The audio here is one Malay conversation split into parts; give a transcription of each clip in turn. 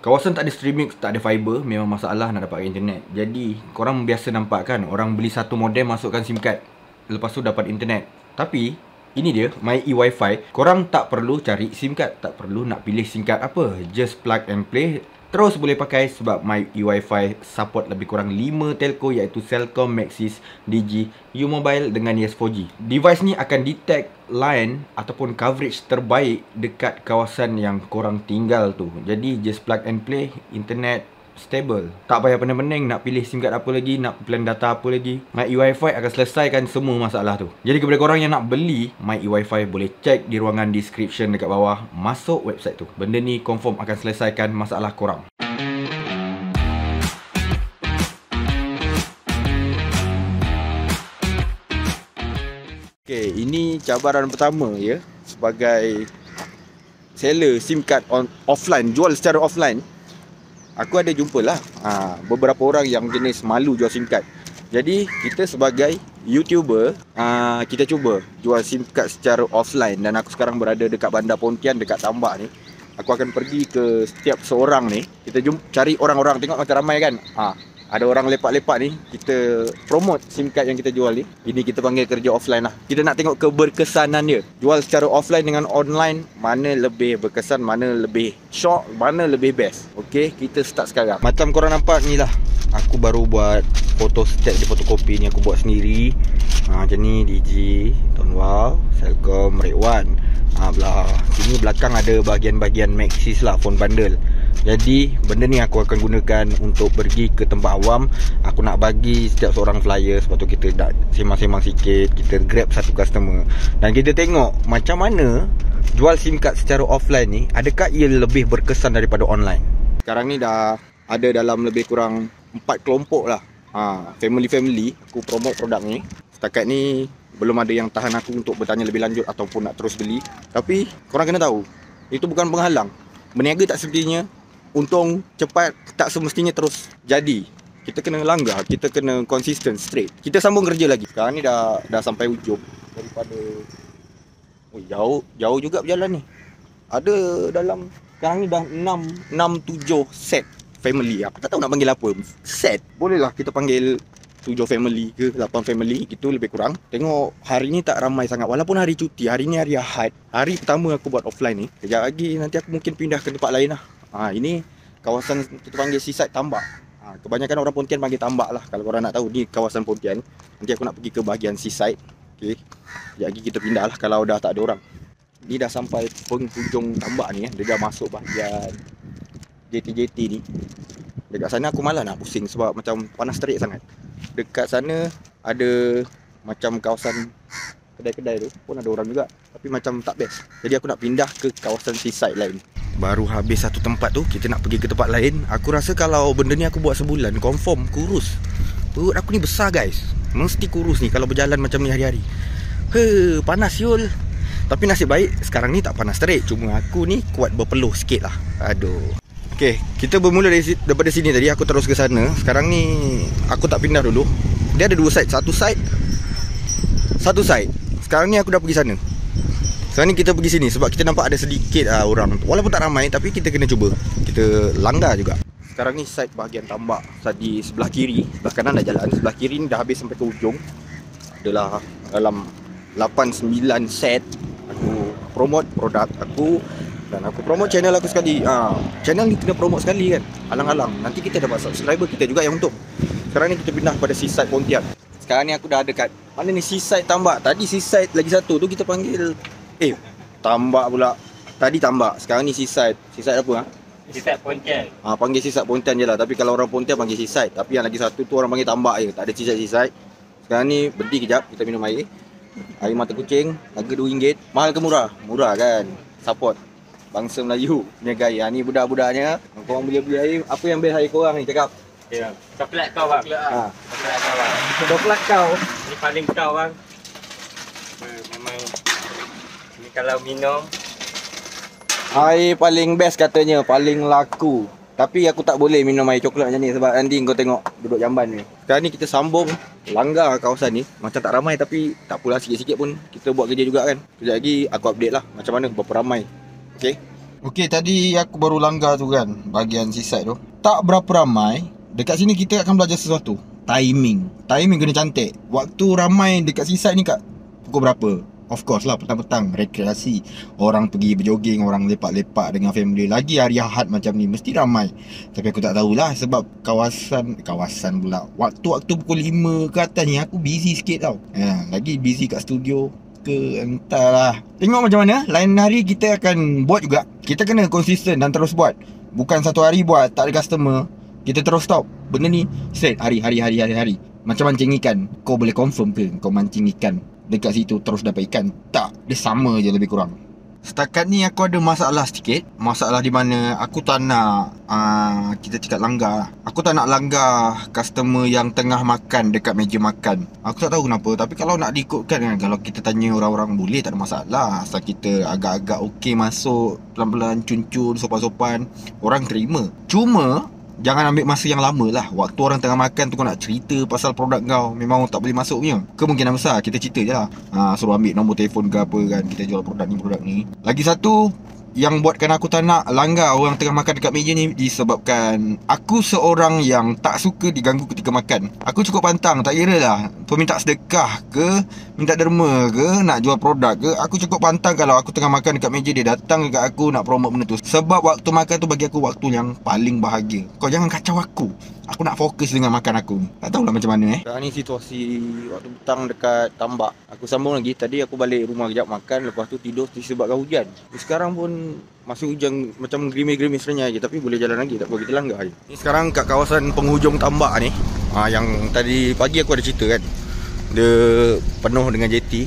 Kawasan tak ada streaming, tak ada fiber Memang masalah nak dapat internet. Jadi korang biasa nampak kan Orang beli satu modem masukkan SIM card Lepas tu dapat internet. Tapi ini dia My e-Wi-Fi Korang tak perlu cari SIM card Tak perlu nak pilih SIM card apa. Just plug and play Terus boleh pakai sebab My eWiFi support lebih kurang 5 telco iaitu Cellcom, Maxis, Digi, U-Mobile dengan Yes 4G. Device ni akan detect line ataupun coverage terbaik dekat kawasan yang korang tinggal tu. Jadi just plug and play, internet stable. Tak payah pening-pening nak pilih SIM card apa lagi, nak plan data apa lagi. My eWiFi akan selesaikan semua masalah tu. Jadi kepada korang yang nak beli My eWiFi boleh check di ruangan description dekat bawah, masuk website tu. Benda ni confirm akan selesaikan masalah korang. Okay, ini cabaran pertama ya sebagai seller SIM card on offline, jual secara offline aku ada jumpa lah ha, beberapa orang yang jenis malu jual SIM card. Jadi kita sebagai YouTuber, ha, kita cuba jual SIM card secara offline dan aku sekarang berada dekat Bandar Pontian dekat Tambak ni. Aku akan pergi ke setiap seorang ni. Kita jumpa cari orang-orang tengok macam ramai kan. Ha, ada orang lepak-lepak ni kita promote SIM card yang kita jual ni. Ini kita panggil kerja offline lah. Kita nak tengok keberkesanan dia. Jual secara offline dengan online mana lebih berkesan mana lebih shock mana lebih best. Ok kita start sekarang. Macam korang nampak ni lah. Aku baru buat foto stat di fotokopi ni aku buat sendiri. Ha, macam ni DG Tonwal Selcom Red One. Ha, belah sini belakang ada bahagian-bahagian Maxis lah phone bundle jadi benda ni aku akan gunakan untuk pergi ke tempat awam. Aku nak bagi setiap seorang flyer Sebab tu kita nak semang-semang sikit Kita grab satu customer. Dan kita tengok macam mana Jual SIM card secara offline ni Adakah ia lebih berkesan daripada online? Sekarang ni dah ada dalam lebih kurang 4 kelompok lah. Ha, Family-family Aku promote produk ni. Setakat ni belum ada yang tahan aku untuk bertanya lebih lanjut Ataupun nak terus beli. Tapi korang kena tahu Itu bukan penghalang. Berniaga tak sepertinya untung cepat tak semestinya terus jadi. Kita kena langgar kita kena konsisten straight. Kita sambung kerja lagi. Sekarang ni dah dah sampai ujung daripada oh, jauh jauh juga berjalan ni. Ada dalam sekarang ni dah 6 6 7 set family. Aku tak tahu nak panggil apa. Set. Bolehlah kita panggil 7 family ke 8 family itu lebih kurang. Tengok hari ni tak ramai sangat. Walaupun hari cuti hari ni hari Ahad. Hari pertama aku buat offline ni. Kejap lagi nanti aku mungkin pindah ke tempat lain lah Ha, ini kawasan kita panggil seaside tambak. Ha, kebanyakan orang Pontian panggil tambak lah. Kalau korang nak tahu, ni kawasan Pontian. Nanti aku nak pergi ke bahagian seaside. Okay. Jadi kita pindah lah kalau dah tak ada orang. Ni dah sampai penghujung tambak ni. Eh. Dia dah masuk bahagian JT-JT ni. Dekat sana aku malah nak pusing sebab macam panas terik sangat. Dekat sana ada macam kawasan kedai-kedai tu pun ada orang juga. Tapi macam tak best. Jadi aku nak pindah ke kawasan seaside lain. Baru habis satu tempat tu Kita nak pergi ke tempat lain. Aku rasa kalau benda ni aku buat sebulan Confirm kurus. Perut aku ni besar guys. Mesti kurus ni Kalau berjalan macam ni hari-hari. He, Panas yul. Tapi nasib baik Sekarang ni tak panas terik. Cuma aku ni kuat berpeluh sikit lah. Aduh. Okay Kita bermula dari, daripada sini tadi. Aku terus ke sana. Sekarang ni Aku tak pindah dulu. Dia ada dua side. Satu side Satu side. Sekarang ni aku dah pergi sana sekarang ni kita pergi sini sebab kita nampak ada sedikit uh, orang. Walaupun tak ramai tapi kita kena cuba. Kita langgar juga. Sekarang ni side bahagian tambak Di sebelah kiri. Sebelah kanan dah jalan. Sebelah kiri ni dah habis sampai ke ujung Adalah dalam 8-9 set. Aku promote produk aku Dan aku promote channel aku sekali. Uh, Channel ni kena promote sekali kan? Alang-alang. Nanti kita dapat subscriber kita juga yang untung Sekarang ni kita pindah kepada seaside Pontian Sekarang ni aku dah dekat. Mana ni seaside tambak? Tadi seaside lagi satu tu kita panggil Eh, tambak pula. Tadi tambak, sekarang ni seaside. Seaside apa ha? Seaside Pontian. Ah, ha, panggil seaside Pontian je lah. Tapi kalau orang Pontian panggil seaside. Tapi yang lagi satu tu orang panggil tambak je. Tak ada seaside. Sekarang ni berhenti kejap, kita minum air. Air mata kucing, harga RM2. Mahal ke murah? Murah kan? Support. Bangsa Melayu punya gaya. Ha, ni budak-budaknya. Korang boleh beli air. Apa yang best air korang ni cakap? Ya. Coklat kau bang. Ha. Coklat kau bang. Coklat kau. Ini paling kau bang. Memang kalau minum? Air paling best katanya Paling laku. Tapi aku tak boleh minum air coklat macam ni Sebab nanti kau tengok duduk jamban ni. Sekarang ni kita sambung Langgar kawasan ni. Macam tak ramai tapi Tak pula sikit-sikit pun Kita buat kerja juga kan. Sekejap lagi aku update lah Macam mana berapa ramai. Okay Okey, tadi aku baru langgar tu kan Bahagian seaside tu. Tak berapa ramai Dekat sini kita akan belajar sesuatu. Timing. Timing kena cantik. Waktu ramai dekat seaside ni kat Pukul berapa? Of course lah petang-petang Rekreasi. Orang pergi berjoging Orang lepak-lepak dengan family. Lagi hari Ahad macam ni Mesti ramai. Tapi aku tak tahulah Sebab kawasan Kawasan pula. Waktu-waktu pukul 5 ke atas ni Aku busy sikit tau. Ha, Lagi busy kat studio ke entahlah. Tengok macam mana Lain hari kita akan buat juga. Kita kena konsisten dan terus buat. Bukan satu hari buat Tak ada customer. Kita terus stop. Benda ni Set hari hari hari hari hari. Macam mancing ikan. Kau boleh confirm ke Kau mancing ikan Dekat situ terus dapat ikan Tak. Dia sama je lebih kurang. Setakat ni aku ada masalah sedikit Masalah di mana Aku tak nak uh, Kita cakap langgar. Aku tak nak langgar Customer yang tengah makan Dekat meja makan. Aku tak tahu kenapa Tapi kalau nak diikutkan kan Kalau kita tanya orang-orang Boleh tak ada masalah. Asal kita agak-agak okey masuk Pelan-pelan cun-cun Sopan-sopan Orang terima. Cuma Jangan ambil masa yang lama lah. Waktu orang tengah makan tu kau nak cerita pasal produk kau. Memang tak boleh masuk punya. Kemungkinan besar kita cerita je lah. Ha, Suruh ambil nombor telefon ke apa kan. Kita jual produk ni produk ni. Lagi satu yang buatkan aku tak nak langgar orang tengah makan dekat meja ni disebabkan aku seorang yang tak suka diganggu ketika makan. Aku cukup pantang, tak kira lah peminta sedekah ke, minta derma ke, nak jual produk ke, aku cukup pantang kalau aku tengah makan dekat meja dia datang dekat aku nak promote benda tu. Sebab waktu makan tu bagi aku waktu yang paling bahagia. Kau jangan kacau aku. Aku nak fokus dengan makan aku. Tak tahulah macam mana eh. Sekarang ni situasi waktu petang dekat tambak. Aku sambung lagi. Tadi aku balik rumah kejap makan. Lepas tu tidur disebabkan hujan. Sekarang pun masih hujan macam gerimis-gerimis sebenarnya je. Tapi boleh jalan lagi. Tak apa kita langgar je. Ni sekarang kat kawasan penghujung tambak ni. Ha, yang tadi pagi aku ada cerita kan. Dia penuh dengan jeti.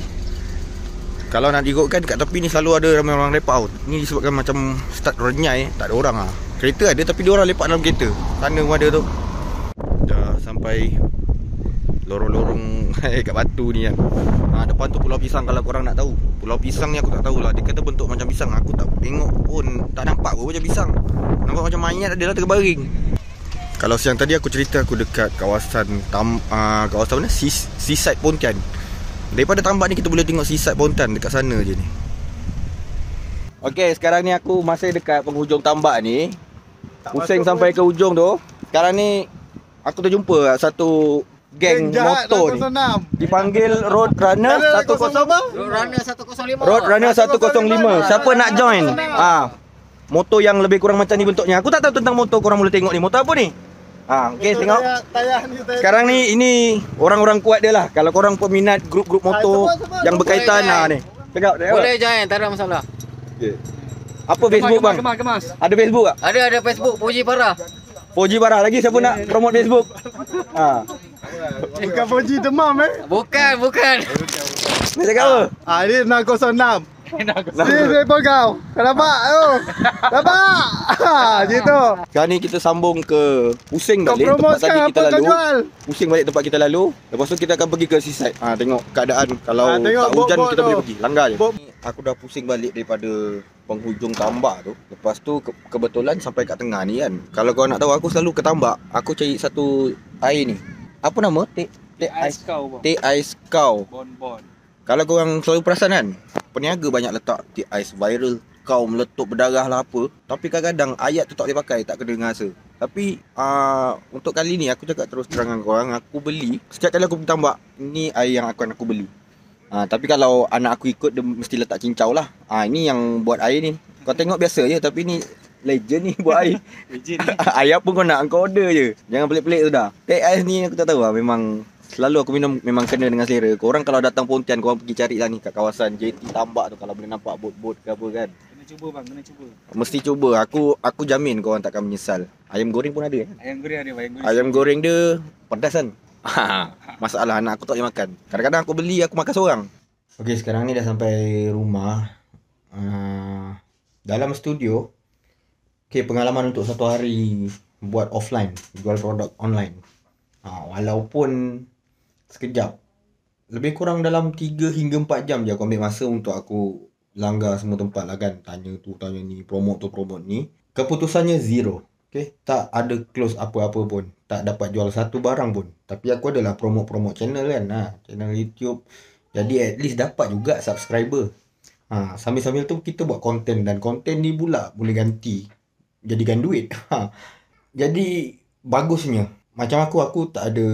Kalau nak diikutkan kat tepi ni selalu ada ramai orang lepak tau. Ni disebabkan macam start renyai. Tak ada orang lah. Kereta ada tapi dia orang lepak dalam kereta. Sana pun ada tu sampai lorong-lorong kat batu ni kan. Ha, depan tu Pulau Pisang kalau korang nak tahu. Pulau Pisang ni aku tak tahulah. Dia kata bentuk macam pisang. Aku tak tengok pun tak nampak pun macam pisang. Nampak macam mayat ada lah terbaring. Kalau siang tadi aku cerita aku dekat kawasan tam, uh, kawasan mana? Seas, seaside Pontian. Daripada tambak ni kita boleh tengok seaside Pontian dekat sana je ni. Okey, sekarang ni aku masih dekat penghujung tambak ni. Pusing sampai ke ujung tu. Sekarang ni aku terjumpa satu geng motor ni. Dipanggil Road Runner 10 Road Runner 105. Road Runner 105. Siapa nak join? Ah. Motor yang lebih kurang macam ni bentuknya. Aku tak tahu tentang motor korang boleh tengok ni. Motor apa ni? Ha, okey tengok. Sekarang ni ini orang-orang kuat dia lah. Kalau korang peminat grup-grup motor yang berkaitan ha ni. Tengok tengok. Boleh join, tak ada masalah. Okey. Apa Facebook bang? Kemas, kemas. Ada Facebook tak? Ada ada Facebook Puji Parah. Poji Barah lagi siapa nak promote Facebook? Ha. Bukan Poji demam eh. Bukan, bukan. Nak cakap apa? Ah ini 606. Ni telefon kau. Kau nampak tu? Nampak? Ha, gitu. Sekarang ni kita sambung ke pusing Kau balik tempat promote tadi kita kau lalu. jual? Pusing balik tempat kita lalu. Lepas tu kita akan pergi ke seaside. Ha, tengok keadaan kalau Ha, tengok tak hujan bot-bot kita boleh pergi. Langgar je. Bot- Aku dah pusing balik daripada penghujung tambak tu. Lepas tu ke- kebetulan sampai kat tengah ni kan. Kalau kau nak tahu aku selalu ke tambak, aku cari satu air ni. Apa nama? Teh teh ais kau bang. teh ais kau. Bon bon. Kalau korang selalu perasan kan Peniaga banyak letak teh ais viral Kau meletup berdarah lah apa Tapi kadang-kadang ayat tu tak boleh pakai Tak kena dengan rasa Tapi uh, Untuk kali ni aku cakap terus terang dengan korang Aku beli Setiap kali aku pergi tambak Ni air yang akan aku beli uh, Tapi kalau anak aku ikut Dia mesti letak cincau lah uh, Ini yang buat air ni Kau tengok biasa je Tapi ni Legend ni buat air Ayat pun kau nak Kau order je Jangan pelik-pelik tu dah Teh ais ni aku tak tahu lah Memang Selalu aku minum memang kena dengan selera. Korang kalau datang Pontian korang pergi cari lah ni kat kawasan JT Tambak tu kalau boleh nampak bot-bot ke apa kan. Kena cuba bang, kena cuba. Mesti cuba. Aku aku jamin korang takkan menyesal. Ayam goreng pun ada eh. Ayam goreng ada, ayam goreng. Ayam goreng dia pedas kan. Masalah anak aku tak boleh makan. Kadang-kadang aku beli aku makan seorang. Okey, sekarang ni dah sampai rumah. Uh, dalam studio. Okey, pengalaman untuk satu hari buat offline, jual produk online. Ha, walaupun sekejap. Lebih kurang dalam 3 hingga 4 jam je aku ambil masa untuk aku langgar semua tempat lah kan. Tanya tu, tanya ni, promote tu, promote ni. Keputusannya zero. Okay. Tak ada close apa-apa pun. Tak dapat jual satu barang pun. Tapi aku adalah promote-promote channel kan. Ha, channel YouTube. Jadi at least dapat juga subscriber. Ha, sambil-sambil tu kita buat konten dan konten ni pula boleh ganti jadikan duit. Ha. Jadi bagusnya macam aku aku tak ada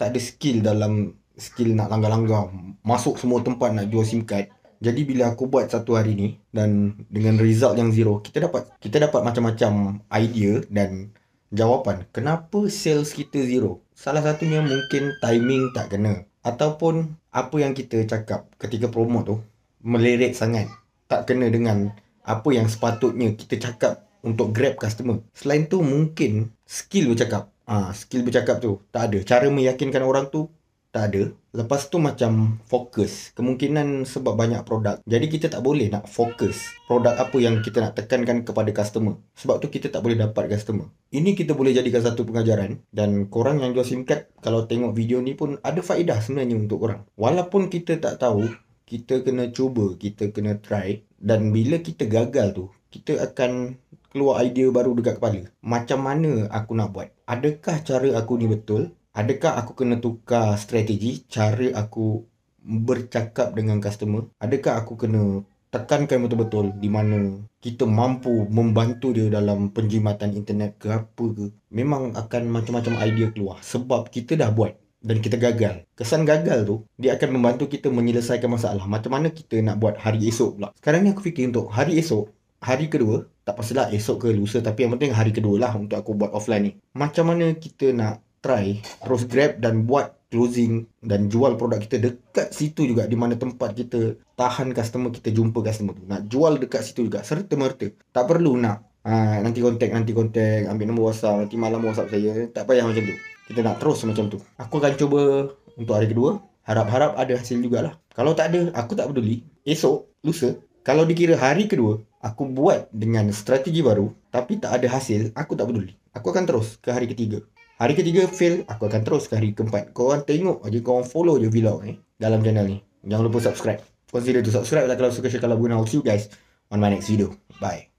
tak ada skill dalam skill nak langgar-langgar masuk semua tempat nak jual SIM card. Jadi bila aku buat satu hari ni dan dengan result yang zero, kita dapat kita dapat macam-macam idea dan jawapan kenapa sales kita zero. Salah satunya mungkin timing tak kena ataupun apa yang kita cakap ketika promote tu melirik sangat. Tak kena dengan apa yang sepatutnya kita cakap untuk grab customer. Selain tu mungkin skill bercakap. Ah, ha, skill bercakap tu tak ada. Cara meyakinkan orang tu tak ada. Lepas tu macam fokus. Kemungkinan sebab banyak produk. Jadi kita tak boleh nak fokus produk apa yang kita nak tekankan kepada customer. Sebab tu kita tak boleh dapat customer. Ini kita boleh jadikan satu pengajaran. Dan korang yang jual SIM card, kalau tengok video ni pun ada faedah sebenarnya untuk korang. Walaupun kita tak tahu, kita kena cuba, kita kena try. Dan bila kita gagal tu, kita akan keluar idea baru dekat kepala. Macam mana aku nak buat? Adakah cara aku ni betul? Adakah aku kena tukar strategi cara aku bercakap dengan customer? Adakah aku kena tekankan betul-betul di mana kita mampu membantu dia dalam penjimatan internet ke apa ke? Memang akan macam-macam idea keluar sebab kita dah buat dan kita gagal. Kesan gagal tu, dia akan membantu kita menyelesaikan masalah. Macam mana kita nak buat hari esok pula. Sekarang ni aku fikir untuk hari esok, hari kedua, tak pastilah esok ke lusa tapi yang penting hari kedua lah untuk aku buat offline ni. Macam mana kita nak try terus grab dan buat closing dan jual produk kita dekat situ juga di mana tempat kita tahan customer kita jumpa customer tu. Nak jual dekat situ juga serta merta tak perlu nak ha, nanti kontak nanti kontak ambil nombor whatsapp nanti malam whatsapp saya tak payah macam tu. Kita nak terus macam tu. Aku akan cuba untuk hari kedua harap-harap ada hasil jugalah. Kalau tak ada aku tak peduli. Esok lusa. Kalau dikira hari kedua aku buat dengan strategi baru tapi tak ada hasil aku tak peduli. Aku akan terus ke hari ketiga Hari ketiga fail, aku akan terus ke hari keempat. Korang tengok aja, korang follow je vlog ni dalam channel ni. Jangan lupa subscribe. Consider to subscribe lah kalau suka share kalau guna. I'll see you guys on my next video. Bye.